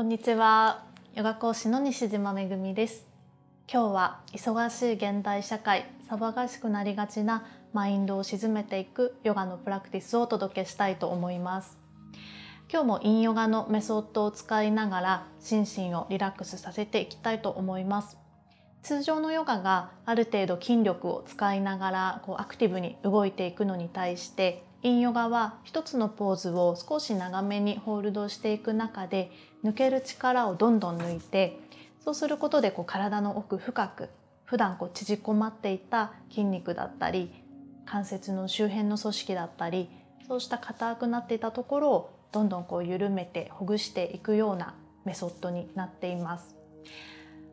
こんにちは。ヨガ講師の西島めぐみです。今日は忙しい現代社会、騒がしくなりがちなマインドを沈めていくヨガのプラクティスをお届けしたいと思います。今日もインヨガのメソッドを使いながら心身をリラックスさせていきたいと思います。通常のヨガがある程度筋力を使いながらこうアクティブに動いていくのに対してインヨガは一つのポーズを少し長めにホールドしていく中で抜ける力をどんどん抜いてそうすることでこう体の奥深く普段こう縮こまっていた筋肉だったり関節の周辺の組織だったりそうした硬くなっていたところをどんどんこう緩めてほぐしていくようなメソッドになっています。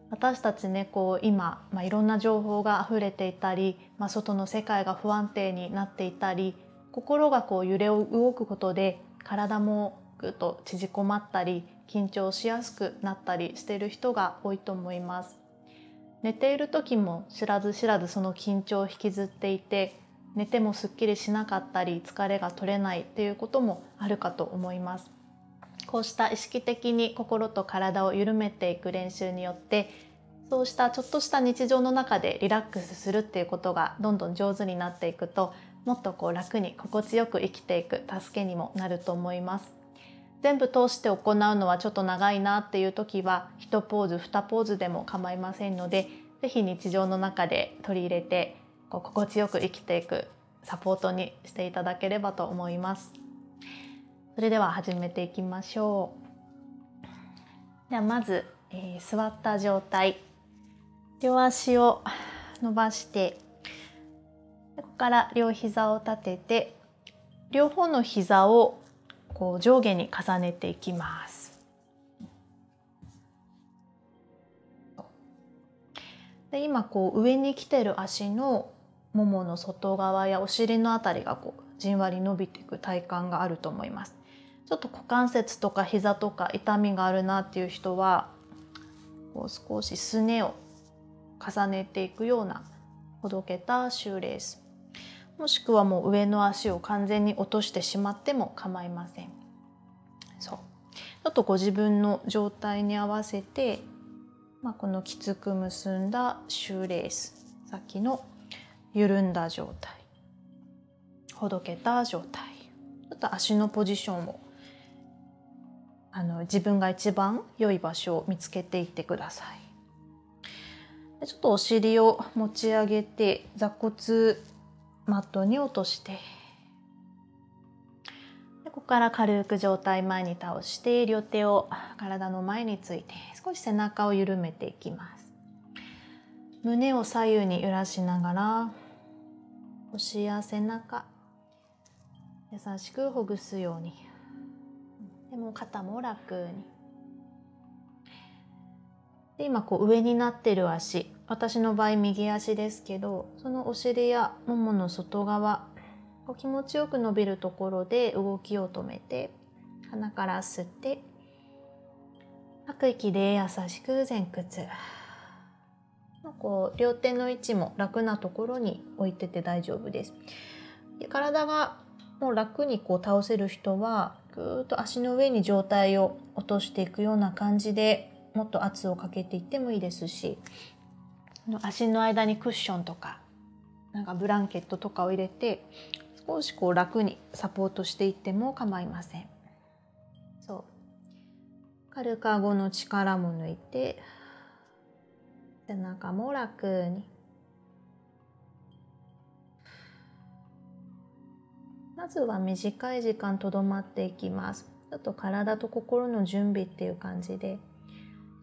私たちねこう今、まあ、いろんな情報が溢れていたり、まあ、外の世界が不安定になっていたり心がこう揺れを動くことで体もぐっと縮こまったり緊張しやすくなったりしている人が多いと思います。寝ている時も知らず知らずその緊張を引きずっていて寝てもすっきりしなかったり疲れが取れないっていうこともあるかと思います。こうした意識的に心と体を緩めていく練習によってそうしたちょっとした日常の中でリラックスするっていうことがどんどん上手になっていくともっとこう楽に心地よく生きていく助けにもなると思います。全部通して行うのはちょっと長いなっていう時は1ポーズ2ポーズでも構いませんので是非日常の中で取り入れてこう心地よく生きていくサポートにしていただければと思います。それでは始めていきましょう。ではまず、えー、座った状態。両足を伸ばしてから両膝を立てて両方の膝をこう上下に重ねていきます。で今こう上に来てる足のももの外側やお尻のあたりがこうじんわり伸びていく体感があると思います。ちょっと股関節とか膝とか痛みがあるなっていう人はこう少しすねを重ねていくようなほどけたシューレースもしくはもう上の足を完全に落としてしまっても構いません。そう。ちょっとご自分の状態に合わせて、まあ、このきつく結んだシューレースさっきの緩んだ状態ほどけた状態ちょっと足のポジションをあの自分が一番良い場所を見つけていってください。ちょっとお尻を持ち上げて座骨マットに落として。でここから軽く上体前に倒して両手を体の前について少し背中を緩めていきます。胸を左右に揺らしながら腰や背中優しくほぐすように。でも肩も楽に。で今こう上になってる足。私の場合右足ですけどそのお尻やももの外側こう気持ちよく伸びるところで動きを止めて鼻から吸って吐く息で優しく前屈。こう両手の位置も楽なところに置いてて大丈夫です。で体がもう楽にこう倒せる人はぐーっと足の上に上体を落としていくような感じでもっと圧をかけていってもいいですし足の間にクッションとかなんかブランケットとかを入れて少しこう楽にサポートしていっても構いません。そう。軽く顎の力も抜いて背中も楽に。まずは短い時間とどまっていきます。ちょっと体と心の準備っていう感じで。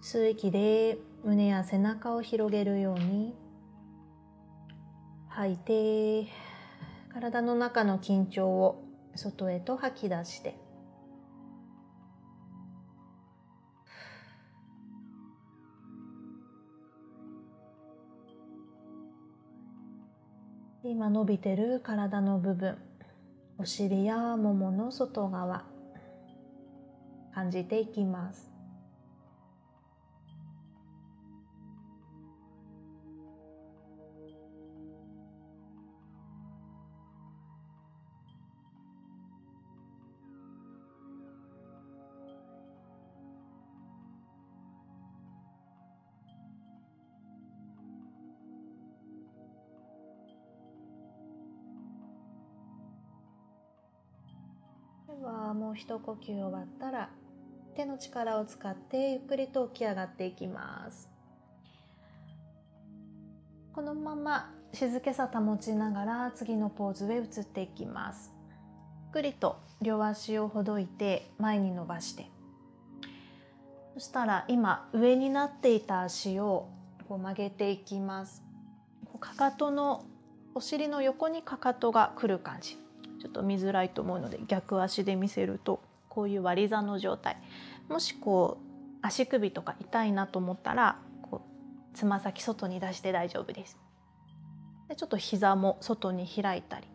吸う息で胸や背中を広げるように。吐いて体の中の緊張を外へと吐き出して。今伸びてる体の部分お尻やももの外側感じていきます。も一呼吸終わったら手の力を使ってゆっくりと起き上がっていきます。このまま静けさ保ちながら次のポーズへ移っていきます。ゆっくりと両足をほどいて前に伸ばして。そしたら今上になっていた足をこう曲げていきます。かかとのお尻の横にかかとがくる感じ。ちょっと見づらいと思うので逆足で見せるとこういう割り座の状態。もしこう足首とか痛いなと思ったらこうつま先外に出して大丈夫です。でちょっと膝も外に開いたり。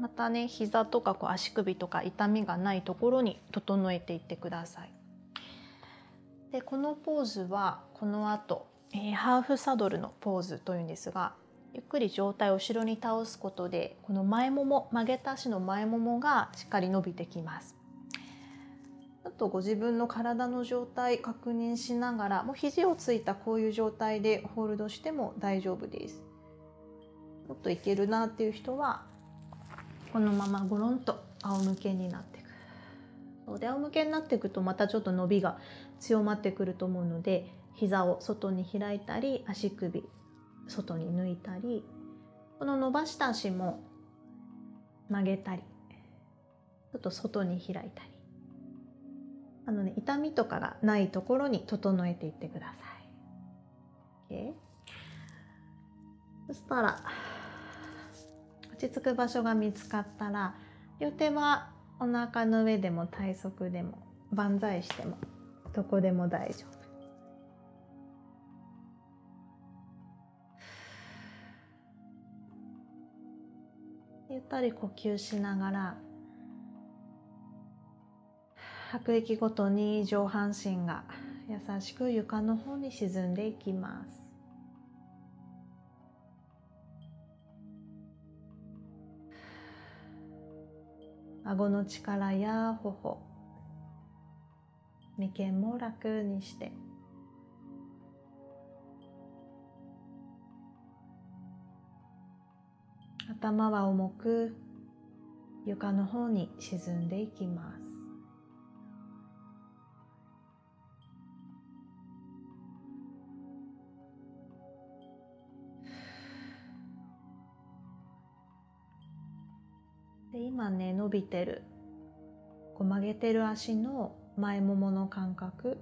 またね膝とかこう足首とか痛みがないところに整えていってください。でこのポーズはこの後、えー、ハーフサドルのポーズというんですがゆっくり上体を後ろに倒すことでこの前もも曲げた足の前ももがしっかり伸びてきます。ちょっとご自分の体の状態確認しながらもう肘をついたこういう状態でホールドしても大丈夫です。もっといけるなっていう人はこのままゴロンと仰向けになっていく。そうで仰向けになっていくとまたちょっと伸びが強まってくると思うので膝を外に開いたり足首外に抜いたりこの伸ばした足も曲げたりちょっと外に開いたり。あのね痛みとかがないところに整えていってください、OK、そしたら落ち着く場所が見つかったら両手はお腹の上でも体側でも万歳してもどこでも大丈夫。ゆったり呼吸しながら吐く息ごとに上半身が優しく床の方に沈んでいきます。顎の力や頬眉間も楽にして。頭は重く床の方に沈んでいきます。で今ね伸びてる。こう曲げてる足の前ももの感覚。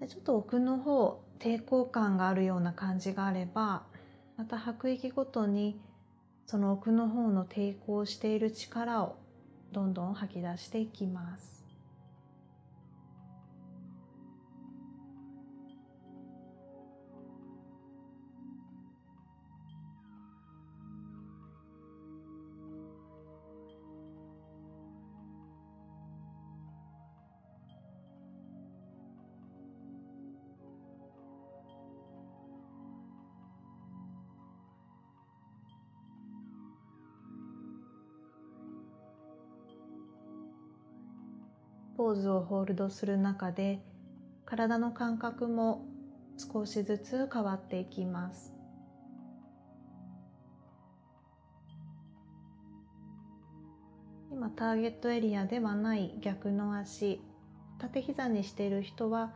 でちょっと奥の方抵抗感があるような感じがあればまた吐く息ごとにその奥の方の抵抗している力をどんどん吐き出していきます。ポーズをホールドする中で体の感覚も少しずつ変わっていきます。今ターゲットエリアではない逆の足縦膝にしている人は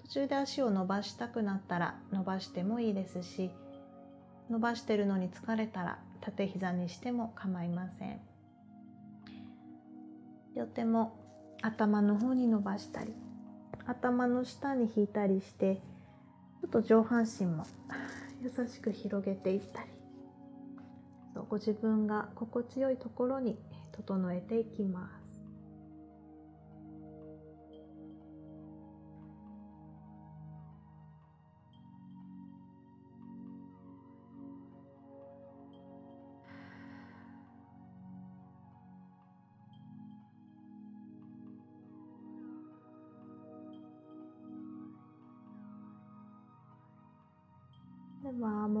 途中で足を伸ばしたくなったら伸ばしてもいいですし伸ばしてるのに疲れたら縦膝にしても構いません。両手も頭の方に伸ばしたり頭の下に引いたりしてちょっと上半身も優しく広げていったり。そうご自分が心地よいところに整えていきます。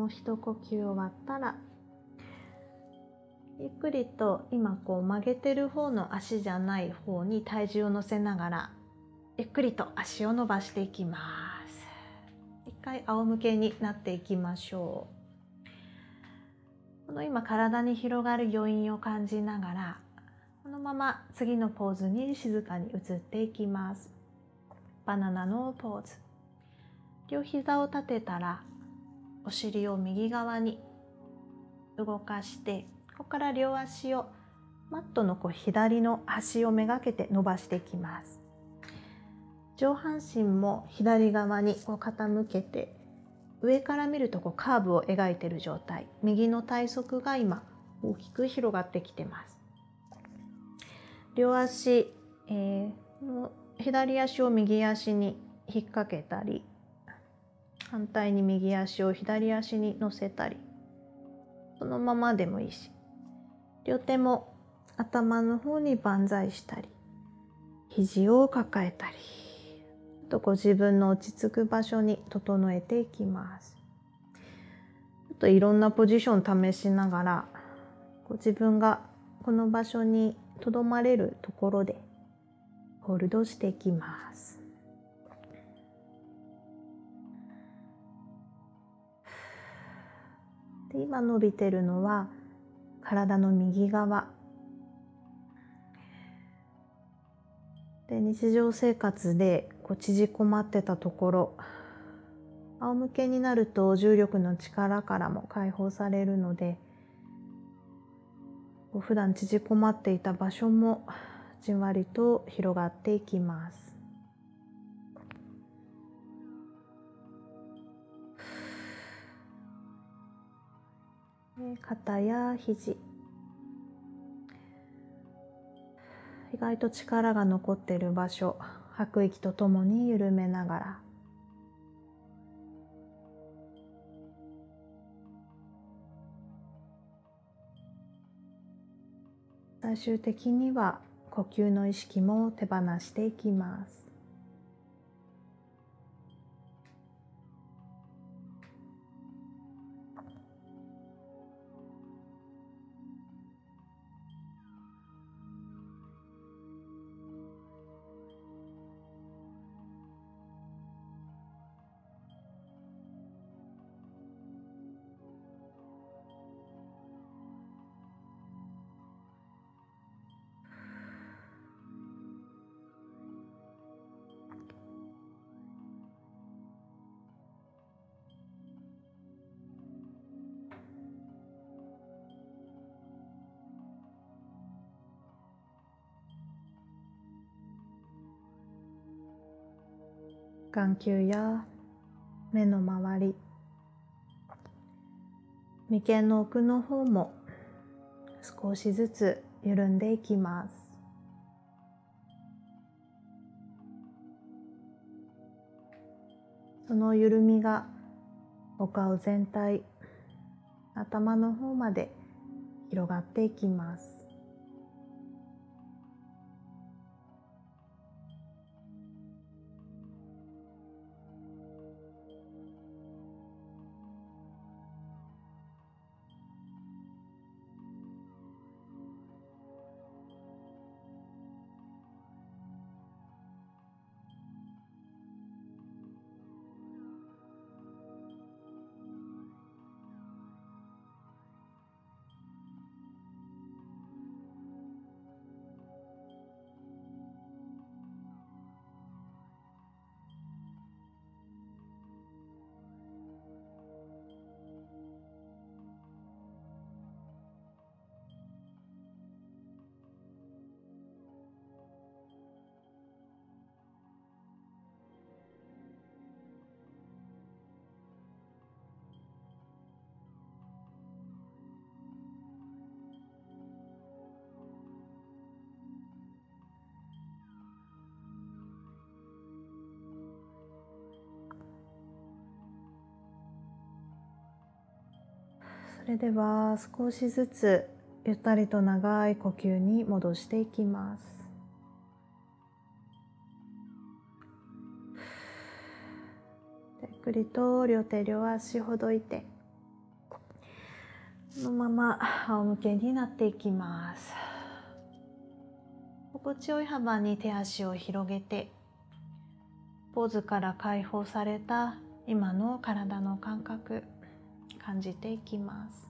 もう一呼吸終わったらゆっくりと今こう曲げてる方の足じゃない方に体重を乗せながらゆっくりと足を伸ばしていきます。一回仰向けになっていきましょう。この今体に広がる余韻を感じながらこのまま次のポーズに静かに移っていきます。バナナのポーズ。両膝を立てたらお尻を右側に動かしてここから両足をマットのこう左の端をめがけて伸ばしていきます。上半身も左側にこう傾けて上から見るとこうカーブを描いてる状態。右の体側が今大きく広がってきてます。両足、えー、左足を右足に引っ掛けたり反対に右足を左足に乗せたりそのままでもいいし両手も頭の方に万歳したり肘を抱えたりとご自分の落ち着く場所に整えていきます。ちょっといろんなポジション試しながらご自分がこの場所にとどまれるところでホールドしていきます。で今伸びてるのは体の右側。で日常生活でこう縮こまってたところ仰向けになると重力の力からも解放されるので普段縮こまっていた場所もじんわりと広がっていきます。肩や肘。意外と力が残っている場所。吐く息とともに緩めながら。最終的には呼吸の意識も手放していきます。眼球や目の周り眉間の奥の方も少しずつ緩んでいきます。その緩みがお顔全体頭の方まで広がっていきます。それでは少しずつゆったりと長い呼吸に戻していきます。ゆっくりと両手両足ほどいてこのまま仰向けになっていきます。心地よい幅に手足を広げてポーズから解放された今の体の感覚。感じていきます。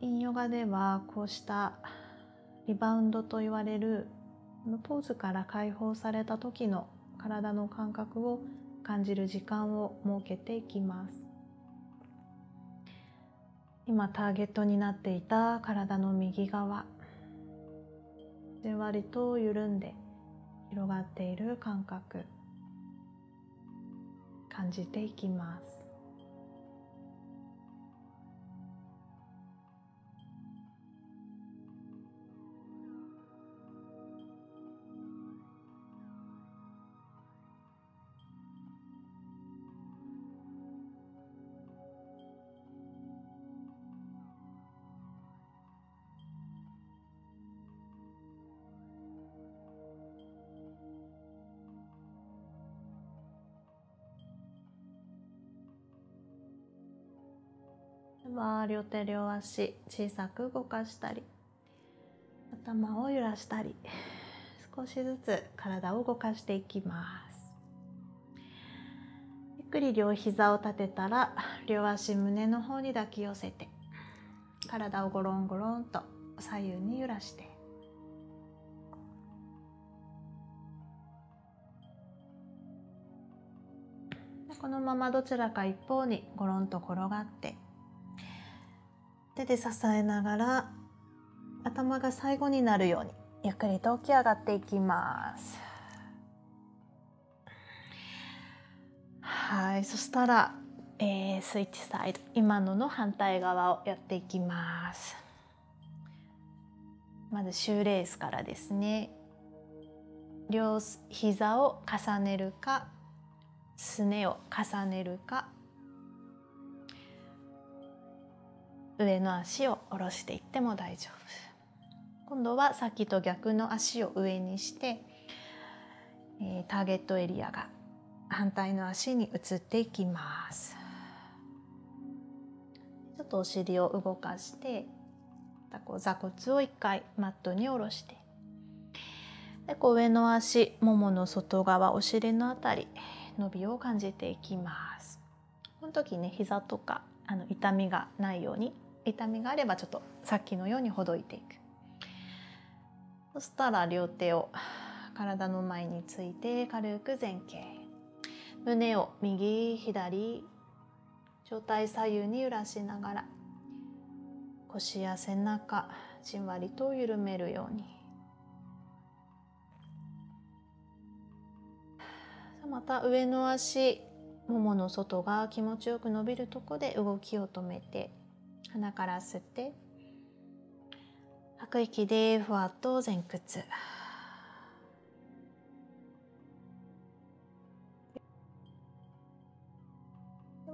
陰ヨガではこうしたリバウンドと言われるポーズから解放された時の体の感覚を感じる時間を設けていきます。今ターゲットになっていた体の右側。じんわりと緩んで広がっている感覚感じていきます。両手両足小さく動かしたり頭を揺らしたり少しずつ体を動かしていきます。ゆっくり両膝を立てたら両足胸の方に抱き寄せて体をゴロンゴロンと左右に揺らして。このままどちらか一方にゴロンと転がって手で支えながら頭が最後になるようにゆっくりと起き上がっていきます。はいそしたら、えー、スイッチサイド今のの反対側をやっていきます。まずシューレースからですね。両膝を重ねるかすねを重ねるか上の足を下ろしていっても大丈夫。今度はさっきと逆の足を上にして、えー、ターゲットエリアが反対の足に移っていきます。ちょっとお尻を動かしてこう座骨を一回マットに下ろして。でこう上の足ももの外側お尻のあたり伸びを感じていきます。この時ね膝とかあの痛みがないように痛みがあればちょっとさっきのようにほどいていく。そしたら両手を体の前について軽く前傾。胸を右左上体左右に揺らしながら。腰や背中じんわりと緩めるように。また上の足ももの外が気持ちよく伸びるとこで動きを止めて。鼻から吸って。吐く息でふわっと前屈。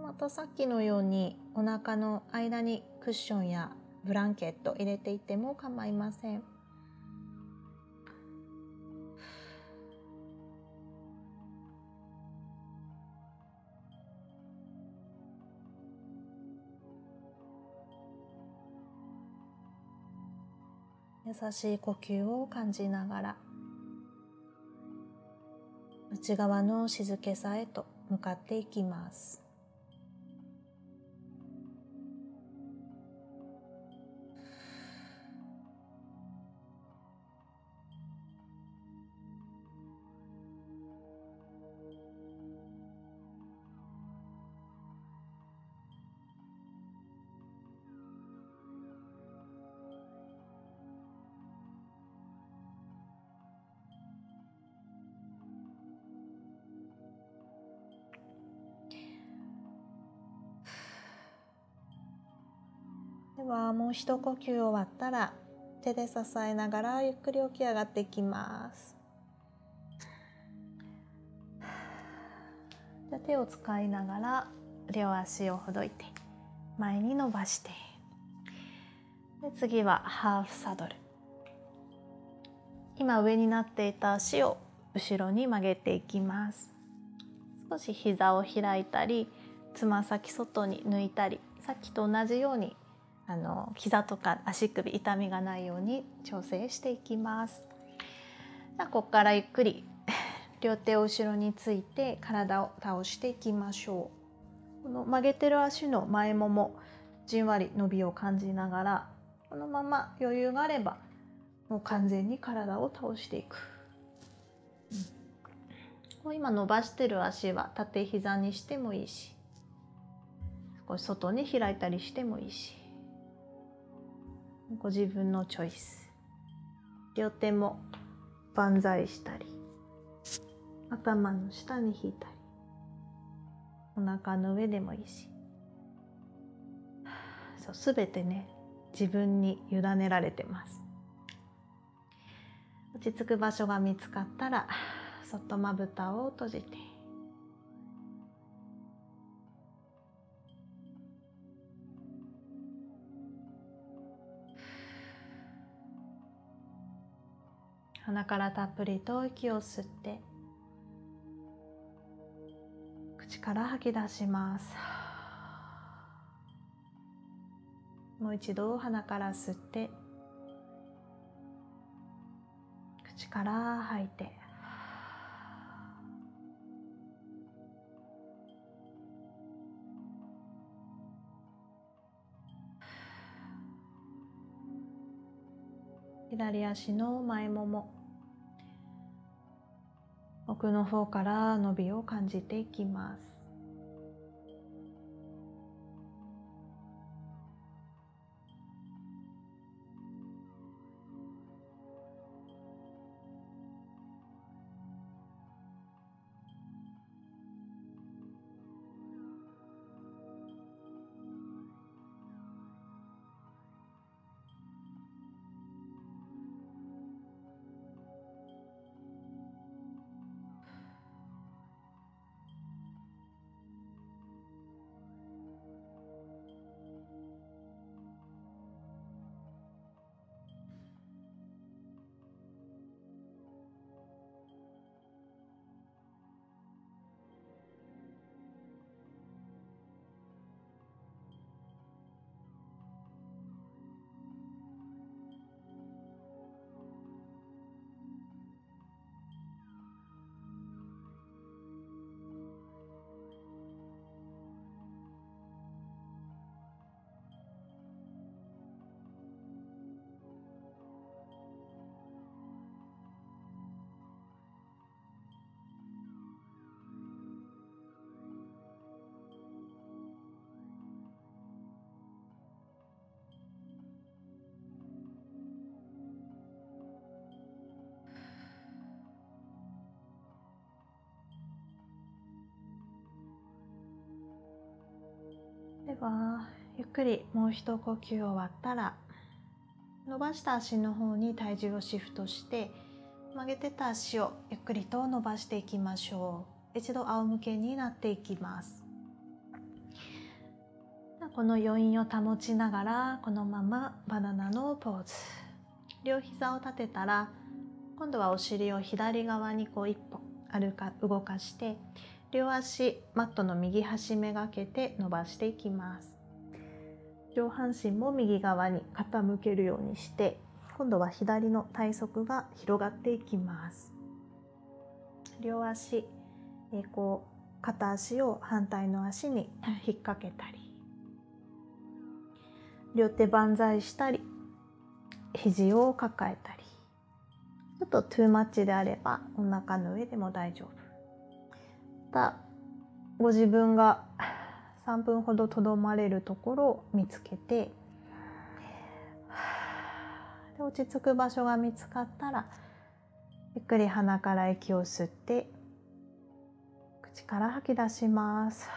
またさっきのようにお腹の間にクッションやブランケット入れていても構いません。優しい呼吸を感じながら内側の静けさへと向かっていきます。はもう。一呼吸終わったら手で支えながらゆっくり起き上がっていきますじゃ手を使いながら両足をほどいて前に伸ばしてで次はハーフサドル今上になっていた足を後ろに曲げていきます少し膝を開いたりつま先外に抜いたりさっきと同じよう。にあの膝とか足首痛みがないように調整していきます。ここからゆっくり 両手を後ろについて体を倒していきましょう。この曲げてる足の前ももじんわり伸びを感じながらこのまま余裕があればもう完全に体を倒していく、うん、今伸ばしてる足は縦膝にしてもいいし少し外に開いたりしてもいいし。ご自分のチョイス。両手も万歳したり頭の下に引いたりお腹の上でもいいし。そう全てね自分に委ねられてます。落ち着く場所が見つかったらそっとまぶたを閉じて。鼻からたっぷりと息を吸って口から吐き出します。もう一度鼻から吸って口から吐いて。左足の前もも。奥の方から伸びを感じていきます。ではゆっくりもう一呼吸終わったら伸ばした足の方に体重をシフトして曲げてた足をゆっくりと伸ばしていきましょう。一度仰向けになっていきます。この余韻を保ちながらこのままバナナのポーズ。両膝を立てたら今度はお尻を左側にこう一歩歩か動かして両足マットの右端めがけて伸ばしていきます。上半身も右側に傾けるようにして今度は左の体側が広がっていきます。両足えこう片足を反対の足に引っ掛けたり両手万歳したり肘を抱えたり。ちょっとトゥーマッチであればお腹の上でも大丈夫たご自分が3分ほどとどまれるところを見つけてで落ち着く場所が見つかったらゆっくり鼻から息を吸って口から吐き出します。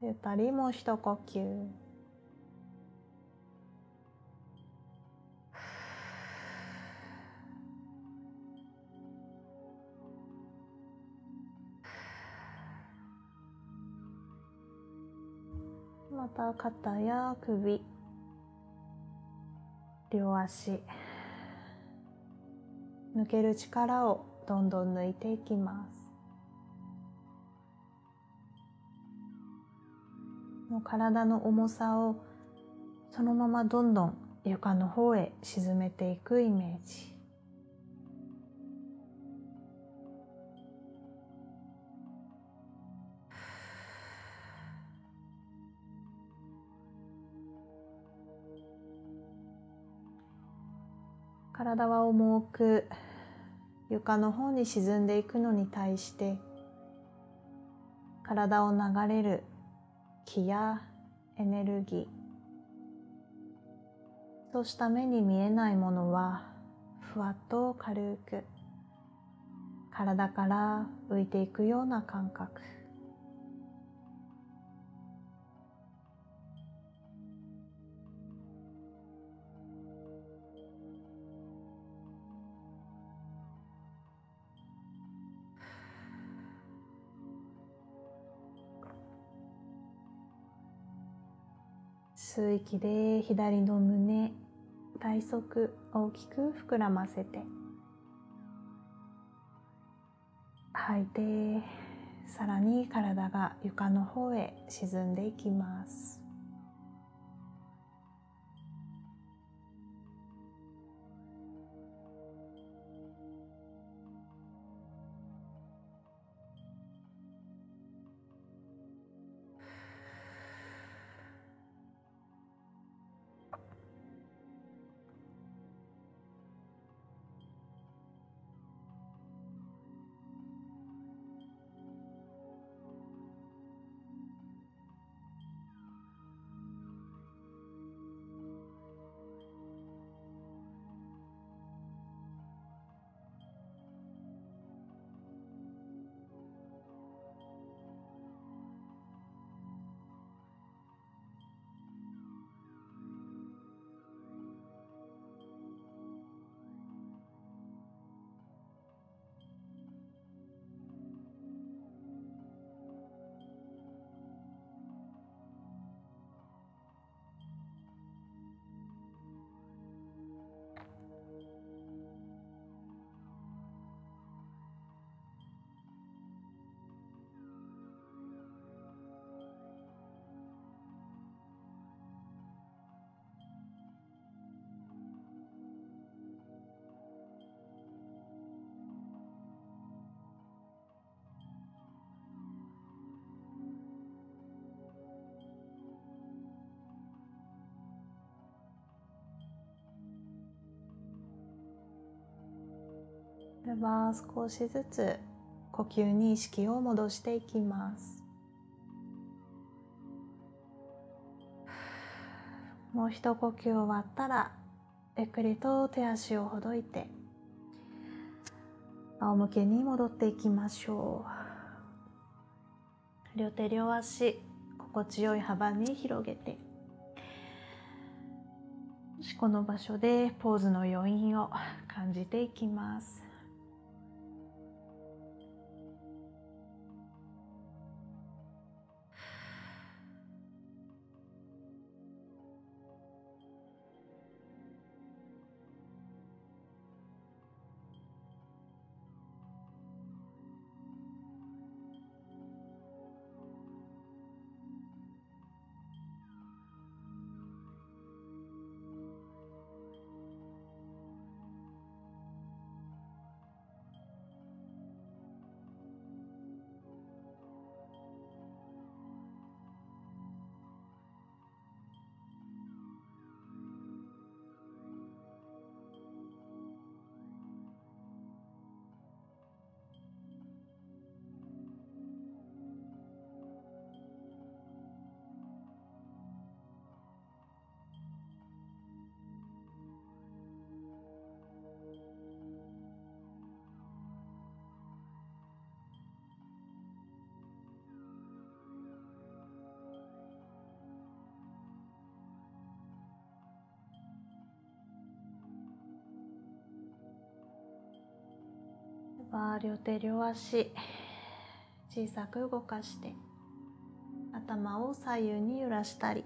ゆったりもう一呼吸。また肩や首両足抜ける力をどんどん抜いていきます。もう体の重さをそのままどんどん床の方へ沈めていくイメージ。体は重く床の方に沈んでいくのに対して体を流れる気やエネルギーそうした目に見えないものはふわっと軽く体から浮いていくような感覚。吸う息で左の胸体側大きく膨らませて吐いてさらに体が床の方へ沈んでいきます。では少しずつ呼吸に意識を戻していきます。もう一呼吸終わったらゆっくりと手足をほどいて仰向けに戻っていきましょう。両手両足心地よい幅に広げてこの場所でポーズの余韻を感じていきます。両手両足小さく動かして。頭を左右に揺らしたり。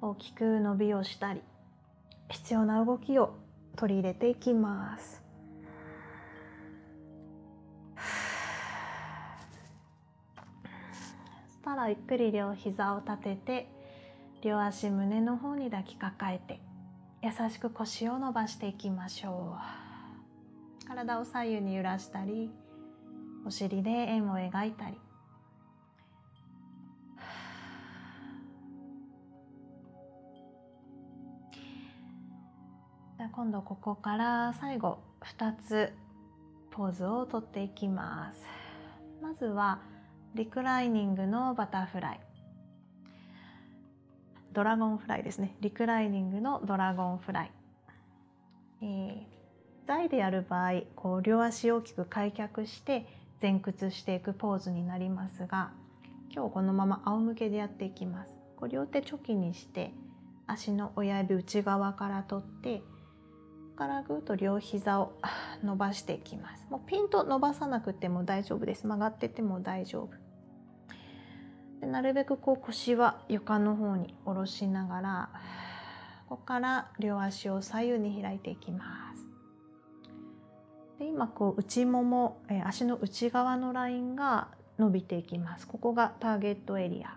大きく伸びをしたり。必要な動きを取り入れていきます。そしたらゆっくり両膝を立てて両足胸の方に抱きかかえて優しく腰を伸ばしていきましょう。体を左右に揺らしたりお尻で円を描いたり。今度ここから最後2つポーズをとっていきます。まずはリクライニングのバタフライ。ドラゴンフライですね。リクライニングのドラゴンフライ、えー、台でやる場合こう両足大きく開脚して前屈していくポーズになりますが今日このまま仰向けでやっていきます。こう両手チョキにして足の親指内側から取ってからぐっと両膝を伸ばしていきます。もうピンと伸ばさなくても大丈夫です。曲がってても大丈夫。でなるべくこう腰は床の方に下ろしながらここから両足を左右に開いていきます。で今こう内もも、え足の内側のラインが伸びていきます。ここがターゲットエリア。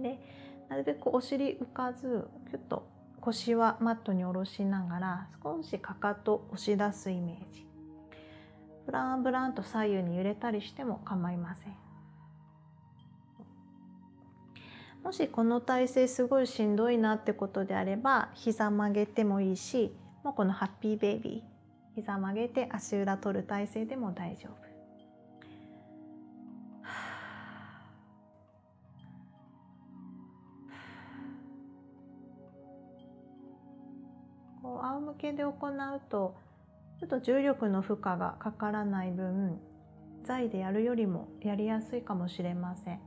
でなるべくお尻浮かずキュッと腰はマットに下ろしながら少しかかと押し出すイメージ。ブランブランと左右に揺れたりしても構いません。もしこの体勢すごいしんどいなってことであれば膝曲げてもいいしもうこのハッピーベイビー膝曲げて足裏取る体勢でも大丈夫。こう仰向けで行うとちょっと重力の負荷がかからない分座でやるよりもやりやすいかもしれません。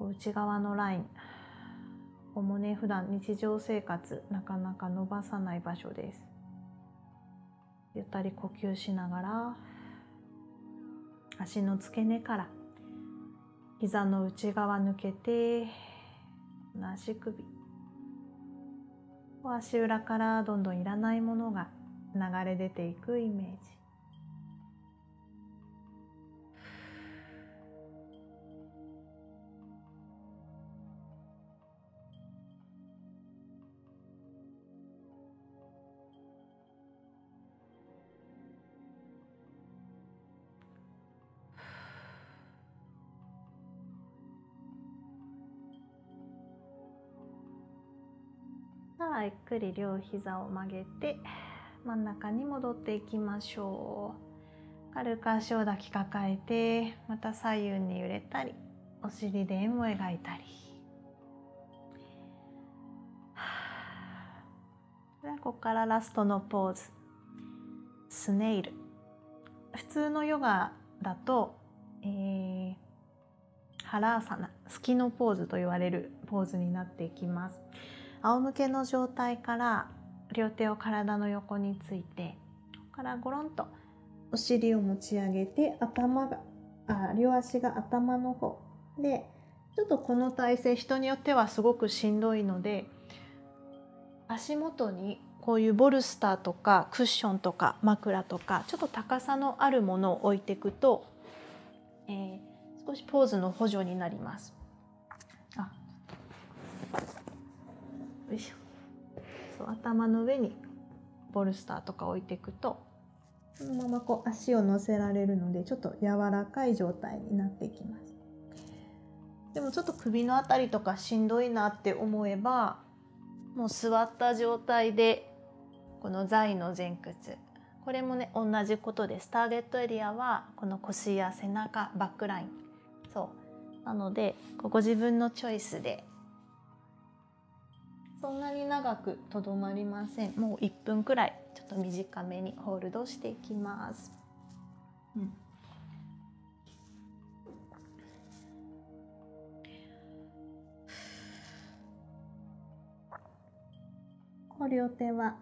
内側のラインここもね普段日常生活なかなか伸ばさない場所です。ゆったり呼吸しながら足の付け根から膝の内側抜けて足首足裏からどんどんいらないものが流れ出ていくイメージ。ゆっくり両膝を曲げて真ん中に戻っていきましょう。軽く足を抱きかかえてまた左右に揺れたりお尻で円を描いたり。ではここからラストのポーズ。スネイル。普通のヨガだと、えー、ハラーサナ好きのポーズと言われるポーズになっていきます。仰向けの状態から両手を体の横についてここからゴロンとお尻を持ち上げて頭があ両足が頭の方でちょっとこの体勢人によってはすごくしんどいので足元にこういうボルスターとかクッションとか枕とかちょっと高さのあるものを置いていくと、えー、少しポーズの補助になります。よいしょ。そう頭の上にボルスターとか置いていくとそのままこう足を乗せられるのでちょっと柔らかい状態になっていきます。でもちょっと首の辺りとかしんどいなって思えばもう座った状態でこの座の前屈。これもね同じことです。ターゲットエリアはこの腰や背中バックライン。そう。なのでここ自分のチョイスでそんなに長くとどまりません。もう1分くらいちょっと短めにホールドしていきます、うん、両手は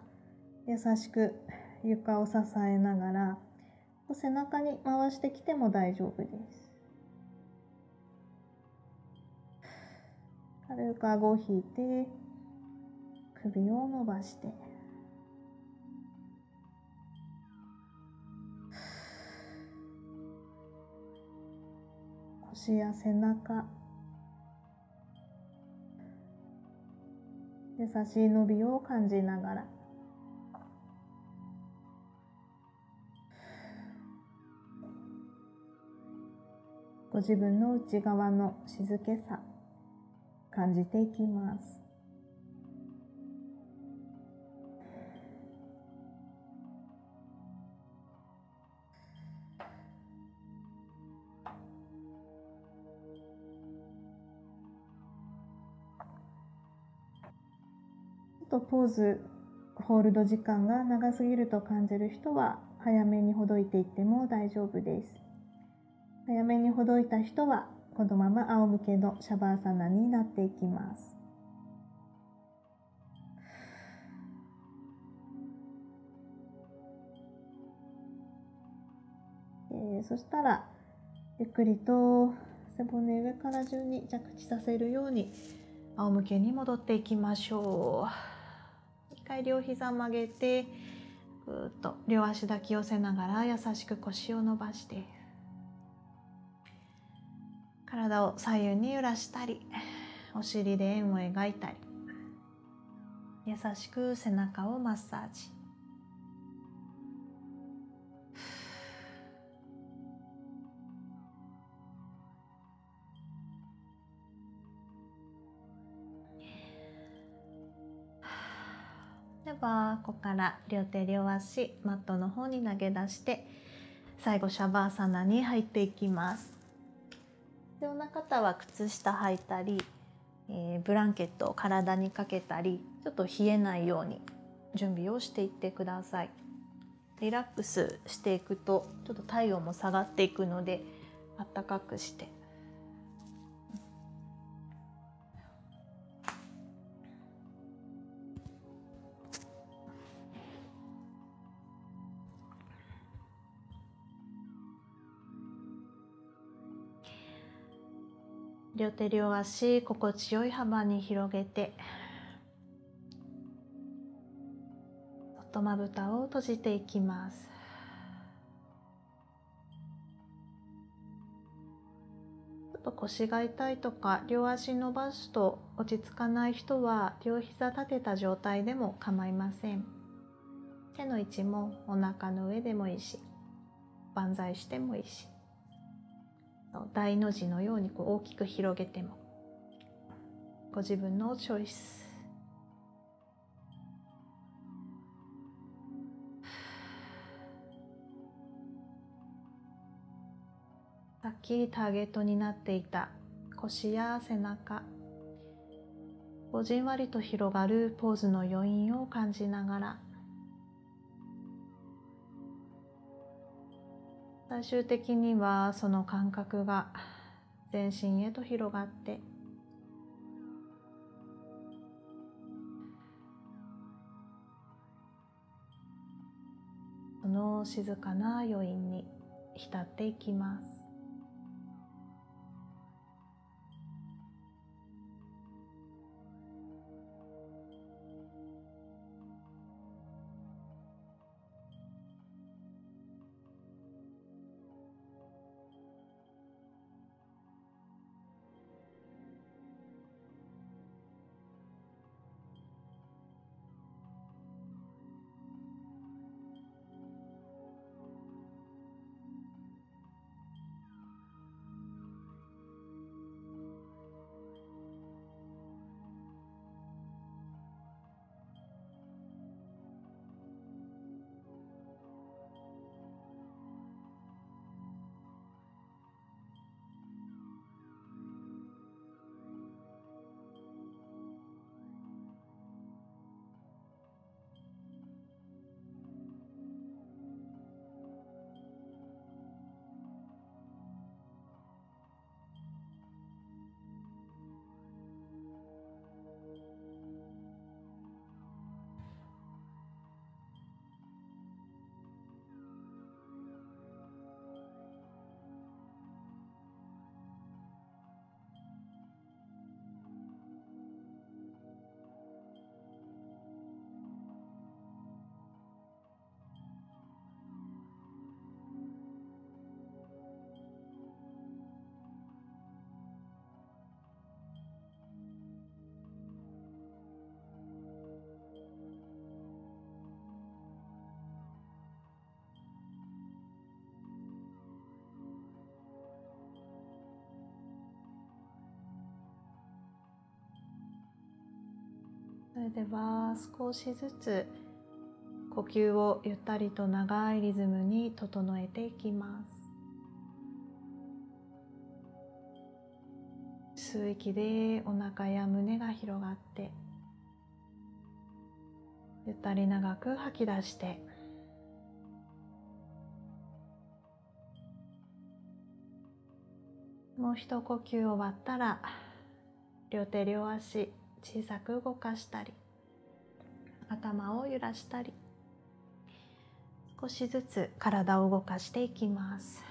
優しく床を支えながら背中に回してきても大丈夫です。軽く顎を引いて首を伸ばして。腰や背中。優しい伸びを感じながら。ご自分の内側の静けさ感じていきます。ポーズホールド時間が長すぎると感じる人は早めにほどいていっても大丈夫です。早めにほどいた人はこのまま仰向けのシャバーサナになっていきます。えー、そしたらゆっくりと背骨上から順に着地させるように仰向けに戻っていきましょう。回両膝曲げてぐーっと両足抱き寄せながら優しく腰を伸ばして体を左右に揺らしたりお尻で円を描いたり優しく背中をマッサージ。ではここから両手両足マットの方に投げ出して最後シャバーサナに入っていきます。必要な方は靴下履いたり、えー、ブランケットを体にかけたりちょっと冷えないように準備をしていってください。リラックスしていくとちょっと体温も下がっていくのであったかくして。両手両足心地よい幅に広げて外まぶたを閉じていきます。ちょっと腰が痛いとか両足伸ばすと落ち着かない人は両膝立てた状態でも構いません。手の位置もお腹の上でもいいし万歳してもいいし。大の字のようにこう大きく広げてもご自分のチョイス。さっきターゲットになっていた腰や背中じんわりと広がるポーズの余韻を感じながら最終的にはその感覚が全身へと広がって。その静かな余韻に浸っていきます。れでは少しずつ呼吸をゆったりと長いリズムに整えていきます。吸う息でお腹や胸が広がってゆったり長く吐き出してもう一呼吸終わったら両手両足小さく動かしたり頭を揺らしたり少しずつ体を動かしていきます。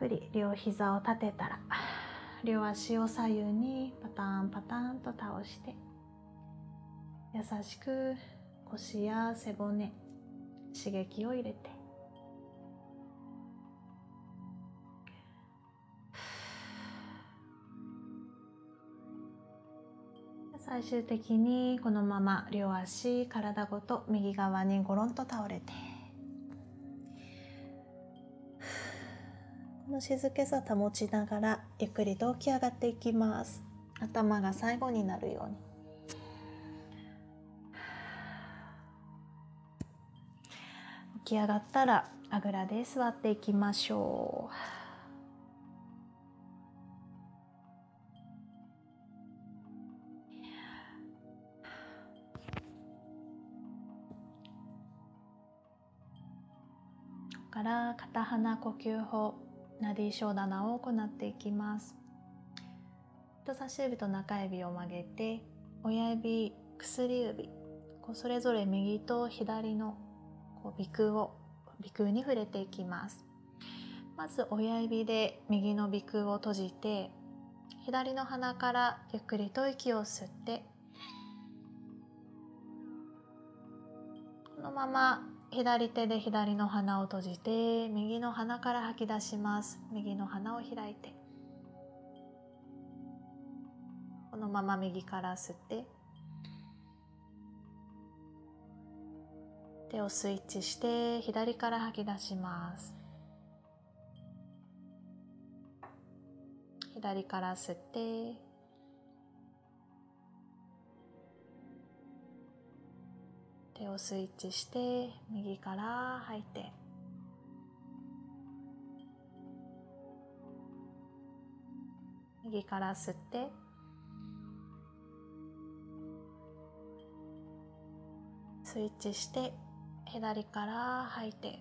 ゆっくり両膝を立てたら両足を左右にパターンパターンと倒して優しく腰や背骨刺激を入れて最終的にこのまま両足体ごと右側にゴロンと倒れて。この静けさ保ちながらゆっくりと起き上がっていきます。頭が最後になるように。起き上がったらあぐらで座っていきましょうから片鼻呼吸法ナディショーダナを行っていきます。人差し指と中指を曲げて親指薬指こうそれぞれ右と左のこう鼻腔を鼻腔に触れていきます。まず親指で右の鼻腔を閉じて左の鼻からゆっくりと息を吸ってこのまま左手で左の鼻を閉じて右の鼻から吐き出します。右の鼻を開いて。このまま右から吸って手をスイッチして左から吐き出します。左から吸って手をスイッチして右から吐いて。右から吸って。スイッチして左から吐いて。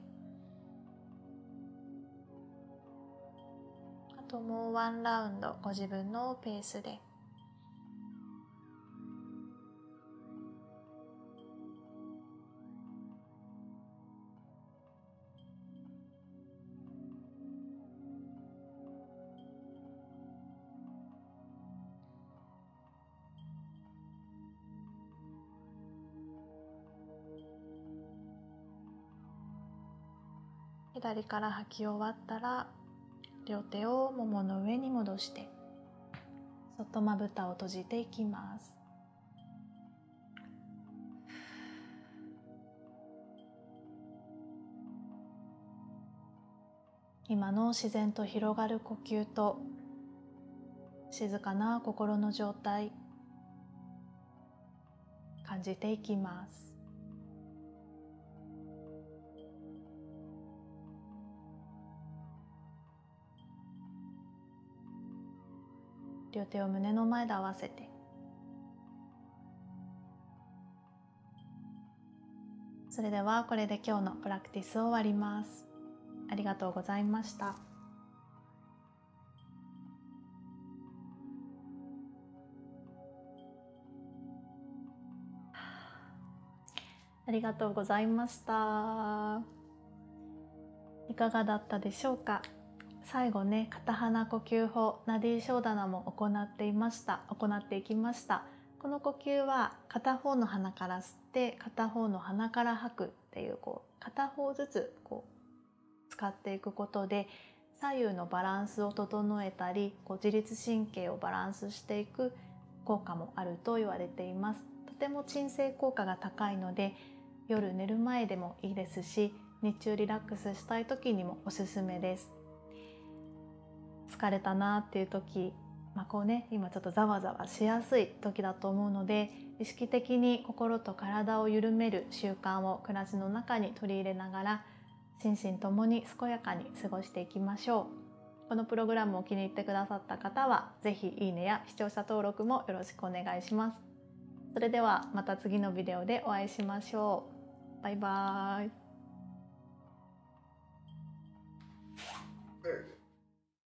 あともうワンラウンドご自分のペースで。左から吐き終わったら両手をももの上に戻して外まぶたを閉じていきます。今の自然と広がる呼吸と静かな心の状態感じていきます。両手を胸の前で合わせて。それではこれで今日のプラクティスを終わります。ありがとうございました。ありがとうございました。いかがだったでしょうか？最後ね片鼻呼吸法ナディーショーダナも行っていました。行っていきました。この呼吸は片方の鼻から吸って片方の鼻から吐くっていうこう片方ずつこう使っていくことで左右のバランスを整えたりこう自律神経をバランスしていく効果もあると言われています。とても鎮静効果が高いので夜寝る前でもいいですし日中リラックスしたい時にもおすすめです。疲れたなっていう時、まあ、こうね今ちょっとざわざわしやすい時だと思うので意識的に心と体を緩める習慣を暮らしの中に取り入れながら心身ともに健やかに過ごしていきましょう。このプログラムを気に入ってくださった方は是非いいねや視聴者登録もよろしくお願いします。それではまた次のビデオでお会いしましょう。バイバーイ